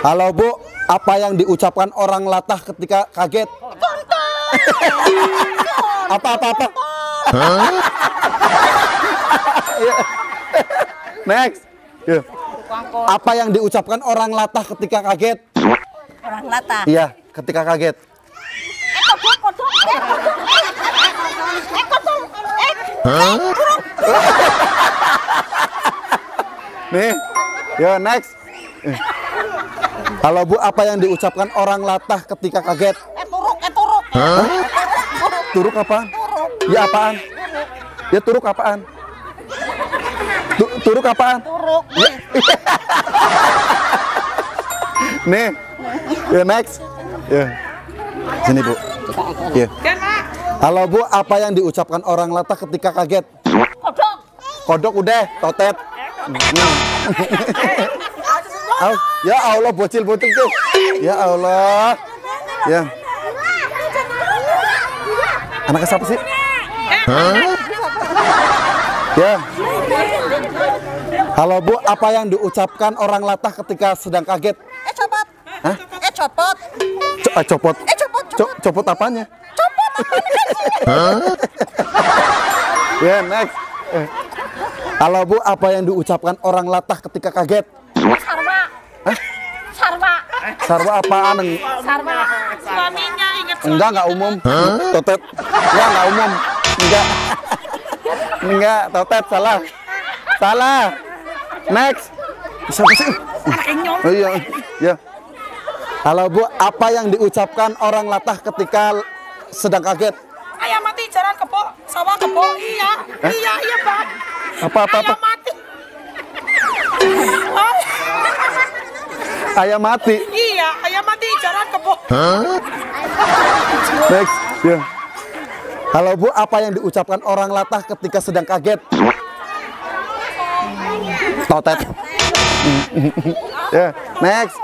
Halo Bu, apa yang diucapkan orang latah ketika kaget? apa apa apa? Next. Iya. Apa yang diucapkan orang latah ketika kaget? Orang lata. Iya, ketika kaget. Eh. Eh. Eh, Nih. Yo, next. Eh. Halo Bu, apa yang diucapkan orang latah ketika kaget? eh, turuk, eh, turuk. Turuk apaan? Ya apaan? Ya turuk apaan? Tu- turuk apaan? Turuk. Nih. Ya next. Ya. Sini Bu. Ya. Halo Bu, apa yang diucapkan orang latah ketika kaget? Kodok. Kodok udah, totet. Au, ya Allah bocil-bocil tuh. Ya Allah. Ya. Anak siapa sih? Ya. Halo Bu, apa yang diucapkan orang latah ketika sedang kaget? Eh, copot. Hah? Eh, copot. Co- eh, copot. Eh, copot. Co- copot apanya? Copot. Ya, next. Eh. Halo Bu, apa yang diucapkan orang latah ketika kaget? Sarwa. Sarwa. Sarwa apaan? Sarwa. Suaminya ingat Enggak, enggak umum. Totet. Enggak, enggak umum. Enggak. Enggak, totet salah. Salah. Next. Siapa sih? Oh iya. Ya. Halo Bu, apa yang diucapkan orang latah ketika sedang kaget? Ayam mati jalan kebo, sawah kebo. Iya, iya, iya, Pak. Apa apa apa? Ayam mati. Ayam mati. Iya, ayam mati jalan kebo. Next. Ya. Halo Bu, apa yang diucapkan orang latah ketika sedang kaget? Totet. ya, next.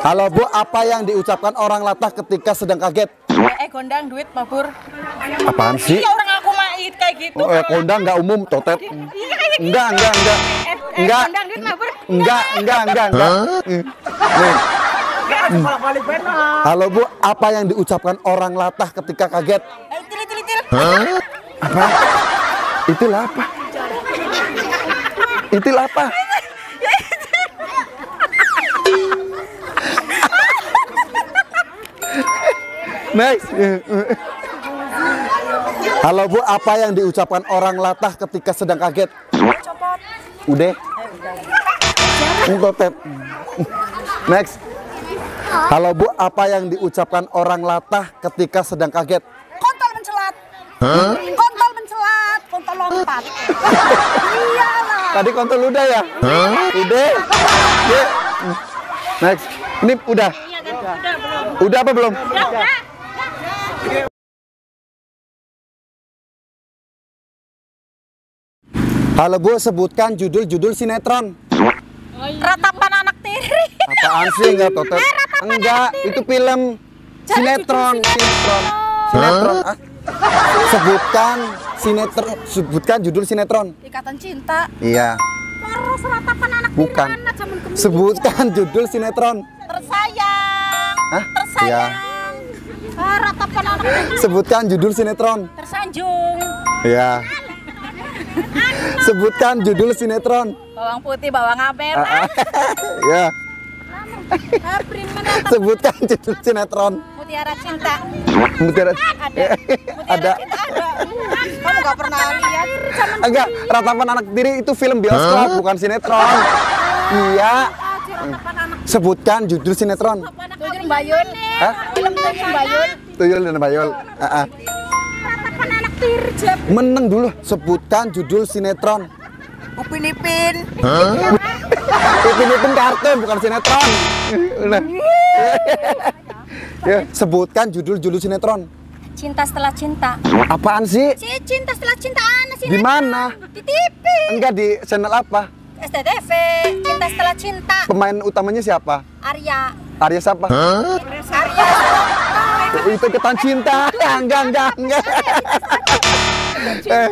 Halo Bu, apa yang diucapkan orang latah ketika sedang kaget? Eh, gondang duit mabur. Apaan sih? Iya, orang aku mait kayak gitu. Oh, eh, kondang nggak umum, totet. Iya, kayak gitu. Enggak, enggak, enggak. Eh, eh, Enggak. Enggak, enggak, enggak, enggak. Nih. benar. Halo Bu, apa yang diucapkan orang latah ketika kaget? Eh. Apa? Itulah apa? Itulah apa? Next. Halo Bu, apa yang diucapkan orang latah ketika sedang kaget? Copot. Udah. Totet. Next. Halo Bu, apa yang diucapkan orang latah ketika sedang kaget? Kontol mencelat. Kontol mencelat. Kontol lompat. Iyalah. Tadi kontol udah ya? Udah. Ya. Next. Ini udah. Udah apa belum? Halo Bu, sebutkan judul-judul sinetron. Ratapan anak tiri. Apaan sih enggak totet? Enggak, itu film sinetron, sinetron. Sinetron. Ah. Sebutkan sinetron, sebutkan judul sinetron. Ikatan cinta. Iya, Terus ratapan anak tiri bukan. Sebutkan judul sinetron. Tersayang. Hah? Tersayang. Ah, ratapan anak tiri. Sebutkan judul sinetron. Tersanjung. Iya. Sebutkan judul sinetron. Bawang putih, bawang merah. Ah, ah. Ya. Sebutkan judul sinetron. mutiara cinta. Mutiara. Ada. Mutiara Ada. cinta ada. Kamu gak pernah lihat Enggak, ratapan anak tiri itu film bioskop, bukan sinetron. Iya. Sebutkan judul sinetron. Tuyul Bayun. Hah? Film Tuyul Bayun. Tuyul dan Bayul. Ah, tiri Jeb. Meneng dulu. Sebutkan judul sinetron. Upin Ipin. Ipin Ipin kartun, bukan sinetron. Udah. ya, sebutkan judul-judul sinetron. Cinta setelah cinta. Apaan sih? Si cinta setelah cinta sih. Di mana? Di TV. Enggak di channel apa? STTV. Cinta setelah cinta. Pemain utamanya siapa? Arya. Arya siapa? Arya. Itu iketan cinta. Enggak, enggak, enggak. Eh,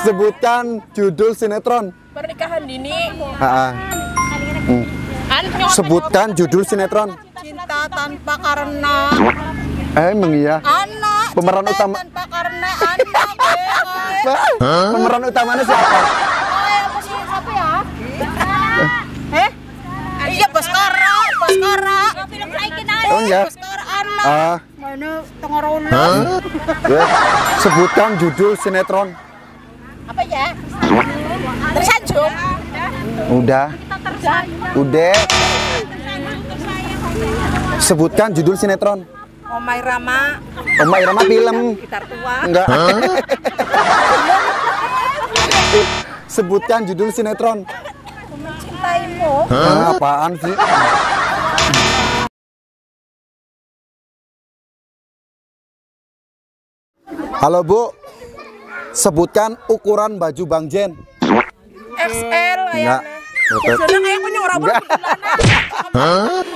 sebutkan judul sinetron. Pernikahan dini. Ah, ah. Hmm. Sebutkan judul sinetron. Cinta tanpa karena Eh, emang iya. anak. Pemeran Cinta utama. tanpa karena anak. eh, Pak, Pemeran utamanya siapa? eh. apa sih siapa ya? Eh? Iya Baskara, Baskara. Film naikin aja. Oh enggak. Baskara anak. Ah, Ya. Sebutkan judul sinetron. Apa ya? Tersanjung. Udah. Udah. Sebutkan judul sinetron. Omai Rama, Oma Irama film. gitar tua. Enggak. Sebutkan judul sinetron. Mencintaimu. Ah, apaan sih? Halo Bu, sebutkan ukuran baju Bang Jen. XL Enggak. Kayak punya orang Enggak.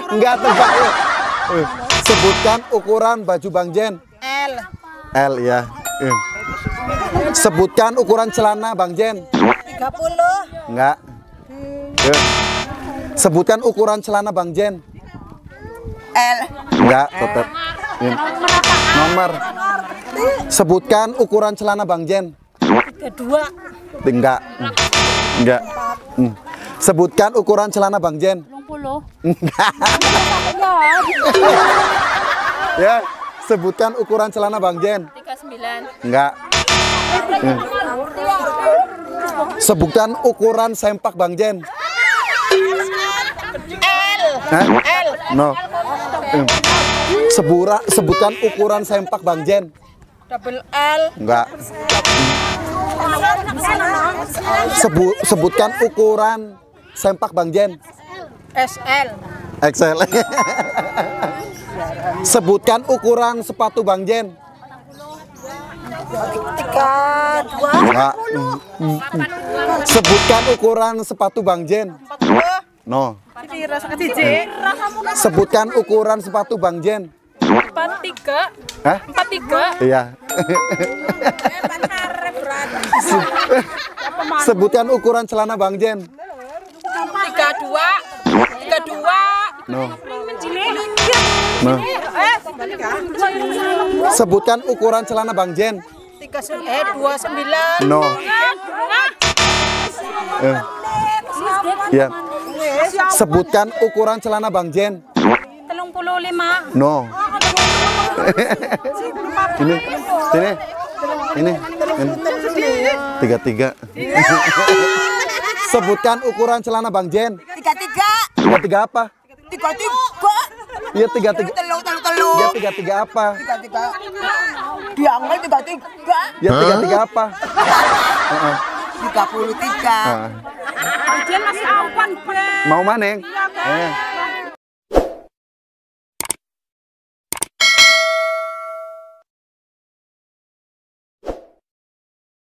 Enggak tebak ya. Eh, Sebutkan ukuran baju Bang Jen. L. L ya. Eh. Sebutkan ukuran celana Bang Jen. 30 Enggak. Eh. Sebutkan ukuran celana Bang Jen. L. Enggak, tetap. Nomor. Sebutkan ukuran celana Bang Jen. Kedua Enggak. Enggak. Hmm. Sebutkan ukuran celana Bang Jen. 20. Enggak. Ya, sebutkan ukuran celana Bang Jen. 39. Enggak. Hmm. Sebutkan ukuran sempak Bang Jen. L. Hah? L. No. Hmm. Sebura, sebutkan ukuran sempak Bang Jen. Double L. Enggak. Sebu, sebutkan ukuran sempak Bang Jen. SL. Excel. sebutkan ukuran sepatu Bang Jen. Tiga dua Enggak. Sebutkan ukuran sepatu Bang Jen. No. Sebutkan ukuran sepatu Bang Jen. Empat tiga. Hah? Empat tiga. Iya. Sebutkan ukuran celana Bang Jen. Tiga dua. Tiga dua. No. No. Sebutkan ukuran celana Bang Jen. Tiga eh dua sembilan. No. Eh. Ya. Sebutkan ukuran celana Bang Jen. Telung puluh lima. No. Ini, sini, ini, ini. Tiga tiga. Sebutkan ukuran celana Bang Jen. Tiga tiga. Tiga tiga apa? Tiga tiga. Iya tiga tiga. Telung telung. Iya tiga tiga apa? Tiga tiga. Diangkat tiga tiga. Iya tiga tiga apa? Heeh. Tiga puluh tiga. Ah. Dia masih awan, Bre. Mau maneng? Eh.